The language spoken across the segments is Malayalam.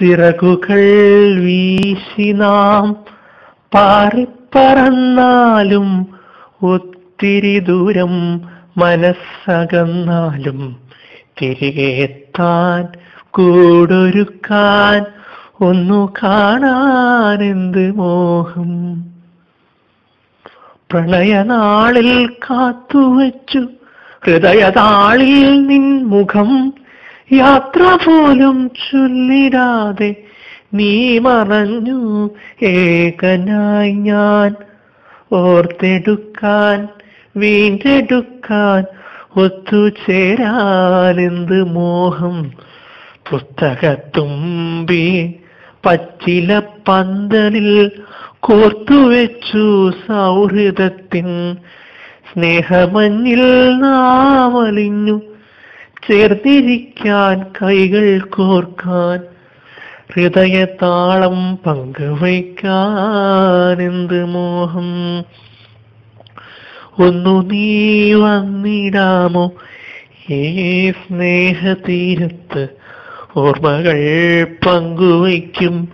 ചിറകുകൾ വീശി നാം പാറിപ്പറന്നാലും ഒത്തിരി ദൂരം മനസ്സകന്നാലും തിരികെ എത്താൻ കൂടൊരുക്കാൻ ഒന്നു കാണാൻ എന്ത് മോഹം. പ്രളയനാളിൽ കാത്തുവച്ചു ഹൃദയതാളിൽ നിൻ മുഖം യാത്ര പോലും ചൊല്ലിടാതെ നീ മറഞ്ഞു. ഏകനായി ഞാൻ ഓർത്തെടുക്കാൻ വീണ്ടെടുക്കാൻ ഒത്തുചേരാനെന്ത് മോഹം. പുസ്തകത്തുമ്പി പച്ചില പന്തലിൽ കോർത്തുവെച്ചു സൗഹൃദത്തിൻ സ്നേഹമഞ്ഞിൽ നാം അലിഞ്ഞു ചേർന്നിരിക്കാൻ കൈകൾ കോർക്കാൻ ഹൃദയതാളം പങ്കുവയ്ക്കാൻ എന്ത് മോഹം? ഒന്നു നീ വന്നിടാമോ? ഈ സ്നേഹതീരത്ത് ഓർമ്മകൾ പങ്കുവയ്ക്കും.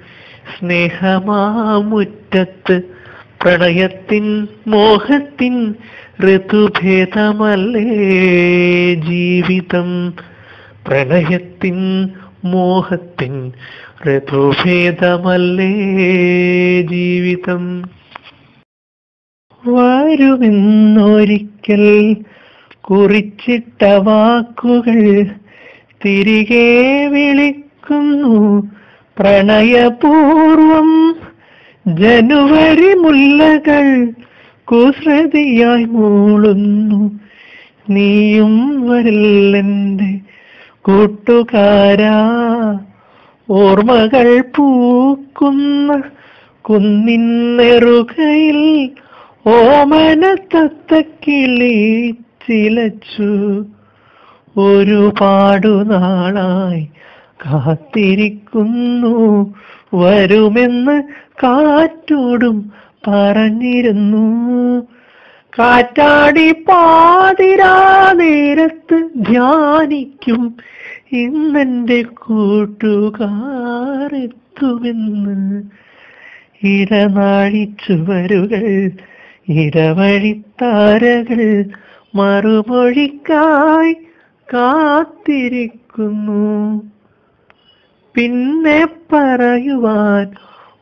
സ്നേഹമാമുറ്റത്ത് പ്രണയത്തിൻ മോഹത്തിൻ ഋതുഭേദമല്ലേ ജീവിതം? പ്രണയത്തിൻ മോഹത്തിൻ ഋതുഭേദമല്ലേ ജീവിതം? വരുമെന്നൊരിക്കൽ കുറിച്ചിട്ട വാക്കുകൾ തിരികെ വിളിക്കുന്നു. പ്രണയപൂർവം ജനുവരി മുല്ലകൾ കുസൃതിയായി മൂളുന്നു. നീയും വരില്ലെന്റെ കൂട്ടുകാരാ. ഓർമ്മകൾ പൂക്കുന്ന കുന്നിന്നെറുകയിൽ ഓമന തത്തക്കിളി ചിലച്ചു. ഒരുപാടു നാളായി കാത്തിരിക്കുന്നു. വരുമെന്ന് കാറ്റോടും പറഞ്ഞിരുന്നു. കാറ്റാടി പാതിരാ നേരത്ത് ധ്യാനിക്കും. ഇന്നെന്റെ കൂട്ടുകാരെത്തുമെന്ന്. ഇരനാഴി ചുവരുകൾ ഇരവഴിത്താരകൾ മറുമൊഴിക്കായി കാത്തിരിക്കുന്നു. പിന്നെ പറയുവാൻ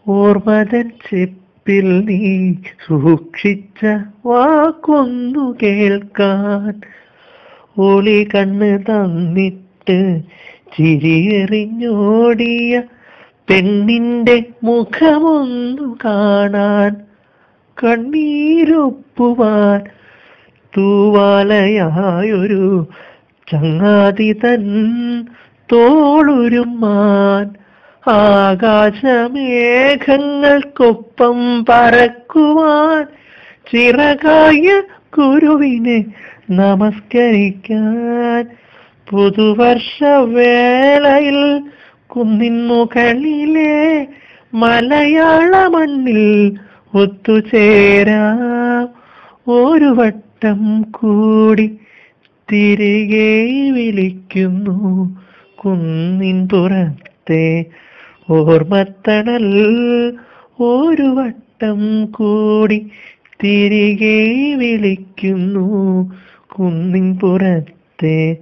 ഓർമ്മതൻ ചെപ്പിൽ നീ സൂക്ഷിച്ച വാക്കൊന്നു കേൾക്കാൻ. ഒളി കണ്ണ് തന്നിട്ട് ചിരിയെറിഞ്ഞോടിയ പെണ്ണിന്റെ മുഖമൊന്നു കാണാൻ. കണ്ണീരൊപ്പുവാൻ തൂവാലയായൊരു ചങ്ങാതി തൻ തോളുരുമാൻ ആകാശമേഘങ്ങൾക്കൊപ്പം പറക്കുവാൻ ചിറകായ ഗുരുവിനെ നമസ്കരിക്കാൻ. പുതുവർഷ വേളയിൽ കുന്നിൻ മുകളിലെ മലയാള മണ്ണിൽ ഒത്തുചേരാം. ഒരു വട്ടം കൂടി തിരികെ വിളിക്കുന്നു. കുന്നിൻ പുറത്തെ ഓർമ്മത്തണൽ ഒരു വട്ടം കൂടി തിരികെ വിളിക്കുന്നു. കുന്നിൻ പുറത്തെ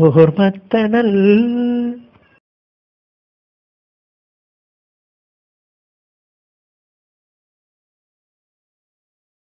ഓർമ്മത്തണൽ